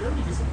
sure because